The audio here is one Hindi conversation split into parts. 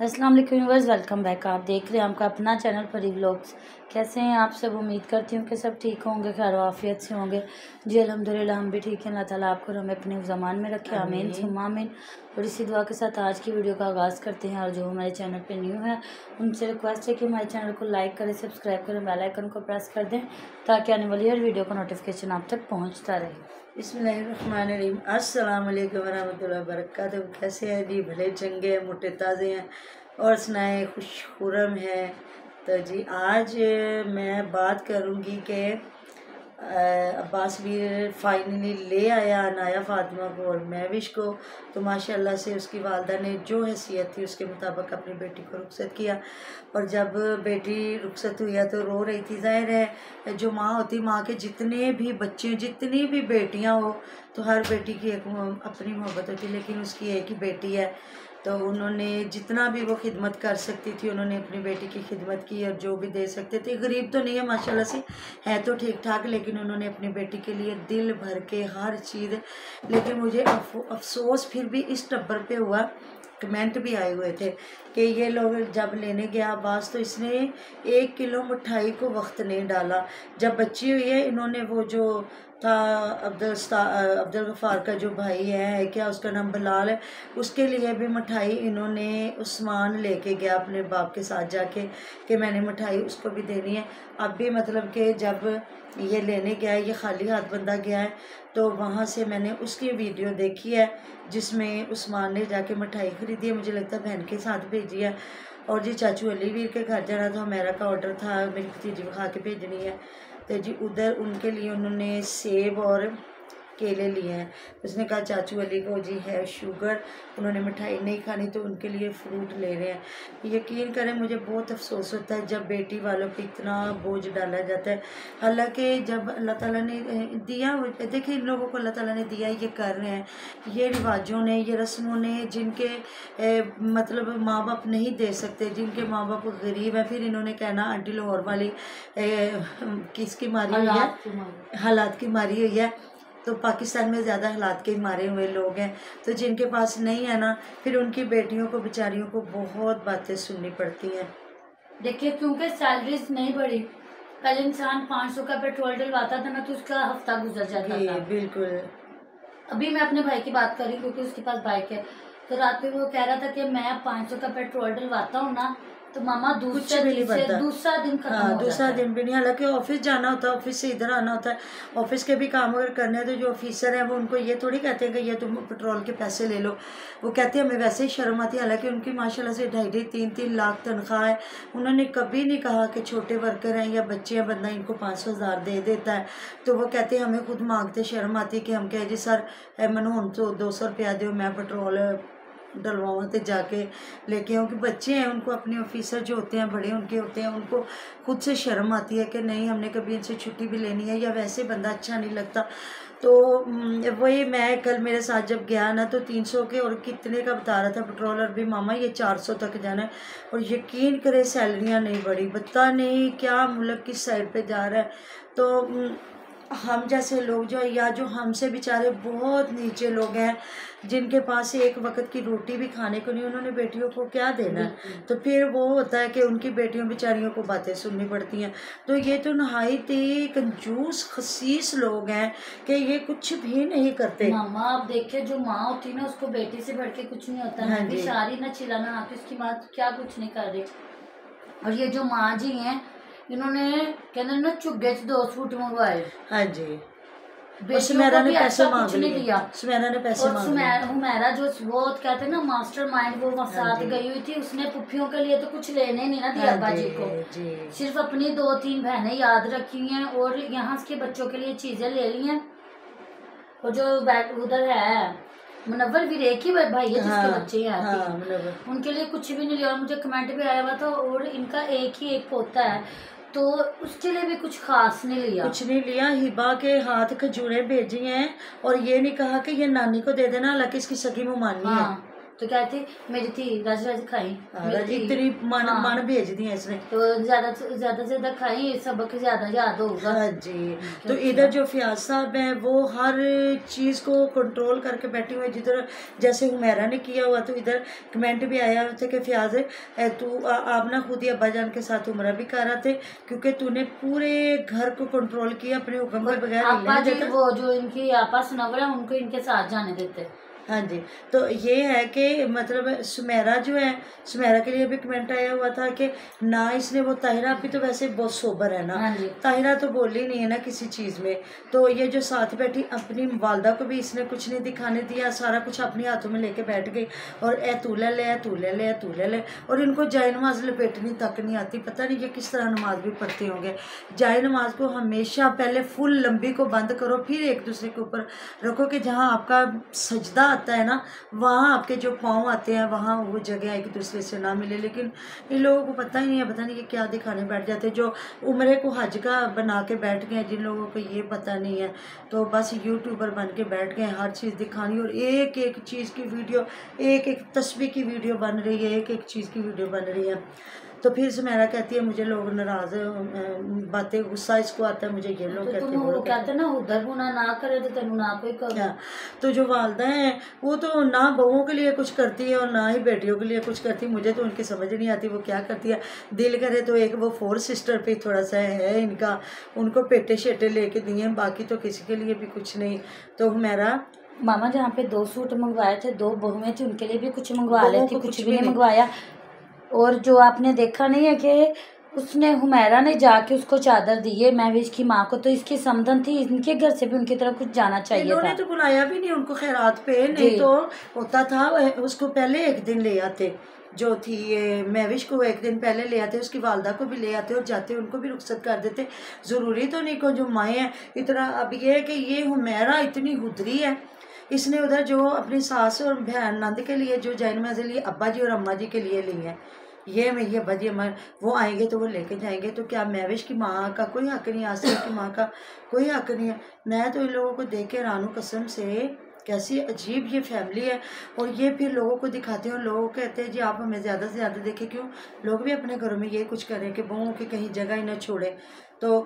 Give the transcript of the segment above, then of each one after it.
अस्सलाम वालेकुम वेलकम बैक। आप देख रहे हैं आपका अपना चैनल परी व्लॉग्स। कैसे हैं आप सब? उम्मीद करती हूँ कि सब ठीक होंगे खैर वाफियत से होंगे। जी अलहमदिल्ला हम भी ठीक हैं। अल्लाह ताला आपको हमें अपने ज़मान में रखे। आमीन सुम्मा आमीन। और इसी दुआ के साथ आज की वीडियो का आगाज़ करते हैं। और जो हमारे चैनल पर न्यू है उनसे रिक्वेस्ट है कि हमारे चैनल को लाइक करें सब्सक्राइब करें बेलाइकन को प्रेस कर दें ताकि आने वाली हर वीडियो का नोटिफिकेशन आप तक पहुँचता रहे। बसमीम अस्सलाम वरहमतुल्लाहि वबरकातुहू। कैसे हैं जी? भले चंगे हैं, मोटे ताज़े हैं और सुनाए खुश खुरम है। तो जी, आज मैं बात करूँगी कि अब्बास भी फाइनली ले आया अनाया फातिमा को और महविश को तो माशाल्लाह से उसकी वालदा ने जो हैसियत थी उसके मुताबिक अपनी बेटी को रुखसत किया। और जब बेटी रुखसत हुई है तो रो रही थी, ज़ाहिर है, जो माँ होती, माँ के जितने भी बच्चे, जितनी भी बेटियाँ हो तो हर बेटी की एक अपनी मोहब्बत होती, लेकिन उसकी एक ही बेटी है। तो उन्होंने जितना भी वो खिदमत कर सकती थी उन्होंने अपनी बेटी की खिदमत की और जो भी दे सकते थे। गरीब तो नहीं है माशाल्लाह से है तो ठीक ठाक लेकिन उन्होंने अपनी बेटी के लिए दिल भर के हर चीज़ लेकिन मुझे अफ, अफसोस फिर भी इस टब्बर पे हुआ कमेंट भी आए हुए थे कि ये लोग जब लेने गया आवाज़ तो इसने एक किलो मिठाई को वक्त नहीं डाला। जब बच्ची हुई है, इन्होंने वो जो था अब्दुल अब्दुल गफ़ार का जो भाई है क्या उसका नाम बलाल है, उसके लिए भी मिठाई इन्होंने उस्मान लेके गया अपने बाप के साथ जाके कि मैंने मिठाई उसको भी देनी है। अब भी मतलब कि जब ये लेने गया है, ये खाली हाथ बंदा गया है। तो वहाँ से मैंने उसकी वीडियो देखी है, जिसमें उस्मान ने जाके मिठाई ख़रीदी है। मुझे लगता है बहन के साथ भेजी है। और जी चाचू अली वीर के घर जाना था, मेरा का ऑर्डर था, मेरी भतीजी को खा के भेजनी है। तो जी उधर उनके लिए उन्होंने सेब और केले लिए हैं। उसने कहा चाचू अली को जी है शुगर उन्होंने मिठाई नहीं खानी तो उनके लिए फ्रूट ले रहे हैं। यकीन करें मुझे बहुत अफसोस होता है जब बेटी वालों पर इतना बोझ डाला जाता है। हालाँकि जब अल्लाह ताला ने दिया देखिए इन लोगों को अल्लाह ताला ने दिया ये कर रहे हैं। ये रिवाजों ने ये रस्मों ने जिनके ए, मतलब माँ बाप नहीं दे सकते जिनके माँ बाप गरीब है फिर इन्होंने कहना आंटी लाहौर वाली किसकी मारी हुई है? हालात की मारी हुई है। तो पाकिस्तान में ज़्यादा हालात के मारे हुए लोग हैं। तो जिनके पास नहीं है ना फिर उनकी बेटियों को बेचारियों को बहुत बातें सुननी पड़ती हैं। देखिए क्योंकि सैलरीज नहीं बढ़ी कल इंसान पाँच सौ का पेट्रोल डलवाता था ना तो उसका हफ़्ता गुजर जाता था। बिल्कुल। अभी मैं अपने भाई की बात कर रही हूँ क्योंकि उसके पास बाइक है। तो रात में वो कह रहा था कि मैं पाँच सौ का पेट्रोल डलवाता हूँ ना तो मामा दूसरे भी नहीं बनता। दूसरा दिन खत्म हाँ दूसरा दिन भी नहीं हालाँकि ऑफ़िस जाना होता है ऑफ़िस से इधर आना होता है। ऑफ़िस के भी काम अगर करने हैं तो जो ऑफिसर है वो उनको ये थोड़ी कहते हैं कि ये तुम पेट्रोल के पैसे ले लो। वो कहते हैं हमें वैसे ही शर्म आती है। हालाँकि उनकी माशाल्लाह से ढाई ढाई तीन तीन लाख तनख्वाह है। उन्होंने कभी नहीं कहा कि छोटे वर्कर हैं या बच्चे हैं बंदा इनको पाँच सौ हज़ार दे देता है। तो वो कहते हैं हमें खुद मांगते शर्म आती है कि हम कहे जी सर मनोहन तो दो सौ रुपया दो मैं पेट्रोल डलवाओ तो जाके लेके आओ कि बच्चे हैं उनको, अपने ऑफिसर जो होते हैं, बड़े उनके होते हैं, उनको खुद से शर्म आती है कि नहीं, हमने कभी इनसे छुट्टी भी लेनी है या वैसे बंदा अच्छा नहीं लगता। तो वही मैं कल मेरे साथ जब गया ना तो तीन सौ के और कितने का बता रहा था पेट्रोल और भी, मामा, ये चार सौ तक जाना है। और यकीन करें सैलरियाँ नहीं बढ़ी। बता नहीं क्या मुल्क किस साइड पे जा रहा है। तो हम जैसे लोग जो या जो हमसे बेचारे बहुत नीचे लोग हैं जिनके पास एक वक्त की रोटी भी खाने को नहीं उन्होंने बेटियों को क्या देना है? तो फिर वो होता है कि उनकी बेटियों बेचारियों को बातें सुननी पड़ती हैं। तो ये तो नहायत ही कंजूस खसीस लोग हैं कि ये कुछ भी नहीं करते। मामा आप देखिए जो माँ होती है ना उसको बेटी से बढ़ के कुछ नहीं होता। है सारी ना चिल्लाना आती उसकी माँ क्या कुछ नहीं कर रही। और ये जो माँ जी हैं इन्होंने कहते ना चुगे च दो सूट मंगवाए। हाँ जी। सुमेरा ने पैसे मांग लिया सुमेरा ने पैसे मांग सुमेरा हुमेरा जो वो कहते हैं ना मास्टर माइंड वो हाँ साथ गई हुई थी उसने के लिए तो कुछ लेने नहीं ना दिया हाँ अब्बा जी को। सिर्फ़ अपनी दो तीन बहनें याद रखी हैं और यहाँ के बच्चों के लिए चीज़ें ले ली हैं। और जो उधर है मुनवर भी ही भाई है जिसके हाँ, बच्चे हैं हाँ, उनके लिए कुछ भी नहीं लिया और मुझे कमेंट भी आया हुआ था और इनका एक ही एक पोता है। तो उसके लिए भी कुछ खास नहीं लिया। कुछ नहीं लिया। हिबा के हाथ खजूरें भेजी हैं और ये नहीं कहा कि ये नानी को दे देना हालाँकि इसकी सगी मुमानी हाँ। है। तो कहती मेरी थी रज रज खाई थी। इतनी मन हाँ। मन भेज दी है इसने तो ज़्यादा से ज़्यादा ज़्यादा खाई सबक ज़्यादा याद होगा हाँ जी तो। इधर जो फयाज साहब हैं वो हर चीज़ को कंट्रोल करके बैठे हुए हैं। जिधर जैसे हुमैरा ने किया हुआ तो इधर कमेंट भी आया था कि फयाज तू आप ना खुद ही अब्बा जान के साथ उम्र भी कर रहा थे क्योंकि तूने पूरे घर को कंट्रोल किया अपने हुक्म के बगैर वो जो इनकी आपा सनवर है उनको इनके साथ जाने देते हाँ जी। तो ये है कि मतलब सुमेरा जो है सुमेरा के लिए भी कमेंट आया हुआ था कि ना इसने वो ताहिरा भी तो वैसे बहुत सोबर है ना। हाँ जी। ताहिरा तो बोली नहीं है ना किसी चीज़ में। तो ये जो साथ बैठी अपनी वालदा को भी इसने कुछ नहीं दिखाने दिया सारा कुछ अपने हाथों में लेके बैठ गई और ए तू ले ले तू ले ले तू ले ले। और इनको जाय नमाज़ लपेटनी तक नहीं आती। पता नहीं ये किस तरह नमाज़ भी पढ़ते होंगे। जाय नमाज़ को हमेशा पहले फुल लंबी को बंद करो फिर एक दूसरे के ऊपर रखो कि जहाँ आपका सजदा आता है ना, वहाँ आपके जो पाँव आते हैं, वहाँ वो जगह एक दूसरे से ना मिले। लेकिन इन लोगों को पता ही नहीं है, पता नहीं कि क्या दिखाने बैठ जाते हैं। जो उम्र को हज का बना के बैठ गए जिन लोगों को ये पता नहीं है तो बस यूट्यूबर बन के बैठ गए हर चीज़ दिखानी। और एक एक चीज़ की वीडियो एक एक तस्वीर की वीडियो बन रही है एक एक चीज़ की वीडियो बन रही है। तो फिर से मेरा कहती है मुझे लोग नाराज़ बातें गुस्सा इसको आता है मुझे ये लोग तो कहते हैं. कहते ना उधर गुना ना करे तो तेन ना कोई। करो। तो जो वालदा हैं वो तो ना बहुओं के लिए कुछ करती है और ना ही बेटियों के लिए कुछ करती मुझे तो उनकी समझ नहीं आती वो क्या करती है। दिल करे तो एक वो फोर सिस्टर पे थोड़ा सा है इनका उनको पेटे शेटे लेके दिए हैं बाकी तो किसी के लिए भी कुछ नहीं। तो मेरा मामा जहाँ पे दो सूट मंगवाए थे दो बहुएँ थी उनके लिए भी कुछ मंगवा लेती कुछ कुछ भी नहीं। मंगवाया। और जो आपने देखा नहीं है कि उसने हुमैरा ने जाके उसको चादर दी है मैं की माँ को तो इसकी समधन थी इनके घर से भी उनकी तरफ़ कुछ जाना चाहिए इन्होंने था तो बुलाया भी नहीं उनको खैरात पे नहीं तो होता था उसको पहले एक दिन ले आते जो थी ये महविश को एक दिन पहले ले आते उसकी वालदा को भी ले आते और जाते उनको भी रुख्सत कर देते। ज़रूरी तो नहीं को जो माएँ हैं इतना अब ये है कि ये हुमैरा इतनी हुदरी है इसने उधर जो अपनी सास और बहन नंद के लिए, जो जैन में लिए, अब्बा जी और अम्मा जी के लिए ली है। ये मैं ये अब्बा जी, अम्मा, वो आएँगे तो वो लेके जाएँगे। तो क्या महविश की माँ का कोई हक नहीं आसिफ की माँ का कोई हक नहीं है? मैं तो इन लोगों को देख के रानू कसम से कैसी अजीब ये फैमिली है। और ये फिर लोगों को दिखाते हैं और लोग कहते हैं, जी, आप हमें ज़्यादा से ज़्यादा देखें क्यों? लोग भी अपने घरों में ये कुछ करें कि बहुओं की कहीं जगह ही ना छोड़ें। तो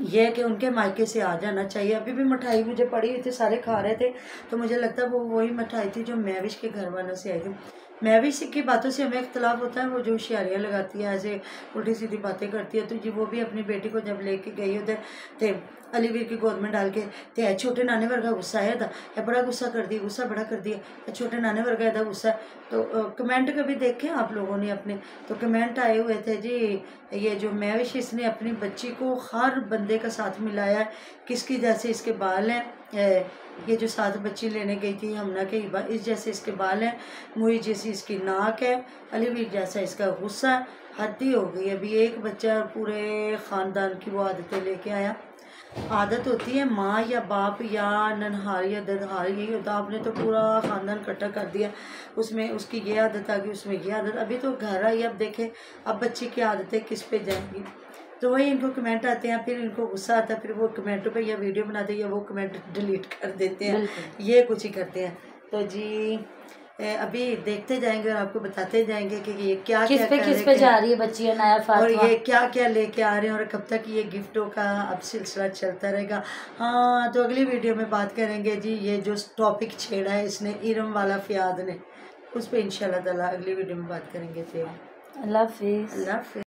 ये है कि उनके मायके से आ जाना चाहिए। अभी भी मिठाई मुझे पड़ी हुई थी, सारे खा रहे थे तो मुझे लगता है वो वही मिठाई थी जो मैविश के घर वालों से आई थी मैविश की बातों से हमें इख्तलाफ होता है, वो जो होशियारियाँ लगाती है, ऐसे उल्टी सीधी बातें करती है तो जी वो भी अपनी बेटी को जब लेके गई उधर थे अलीवीर की गोद में डाल के, ते है छोटे नाने वर्गा गुस्सा है था बड़ा गुस्सा कर दिया गुस्सा बड़ा कर दिया छोटे नाने वर्गा है गुस्सा तो कमेंट कभी देखें आप लोगों ने अपने? तो कमेंट आए हुए थे, जी, ये जो मैविश इसने अपनी बच्ची को हर बंदे का साथ मिलाया किसकी जैसे इसके बाल हैं ये जो सात बच्ची लेने गई थी, हमना के इस जैसे इसके बाल हैं, मुई जैसी इसकी नाक है, अली अलीवीर जैसा इसका गुस्सा, हद ही हो गई अभी एक बच्चा पूरे ख़ानदान की वो आदतें लेके आया। आदत होती है माँ या बाप या ननहार या ददहार यही होता आपने तो पूरा ख़ानदान इकट्ठा कर दिया, उसमें उसकी ये आदत आ गई, उसमें ये आदत। अभी तो घर आई, अब देखें, अब बच्चे की आदतें किस पे जाएँगी? तो वही इनको कमेंट आते हैं फिर इनको गुस्सा आता है फिर वो कमेंटों पे या वीडियो बनाते हैं या वो कमेंट डिलीट कर देते हैं। ये कुछ ही करते हैं। तो जी अभी देखते जाएँगे और आपको बताते जाएँगे कि ये क्या किस क्या पे किस पे जा रही है बच्ची है नया और ये क्या क्या लेके आ रहे हैं और कब तक ये गिफ्टों का अब सिलसिला चलता रहेगा। हाँ तो अगली वीडियो में बात करेंगे जी ये जो टॉपिक छेड़ा है इसने इरम वाला फियाद ने। उस पर इंशाल्लाह ताला अगली वीडियो में बात करेंगे जी अल्लाह हाफिज़। अल्लाह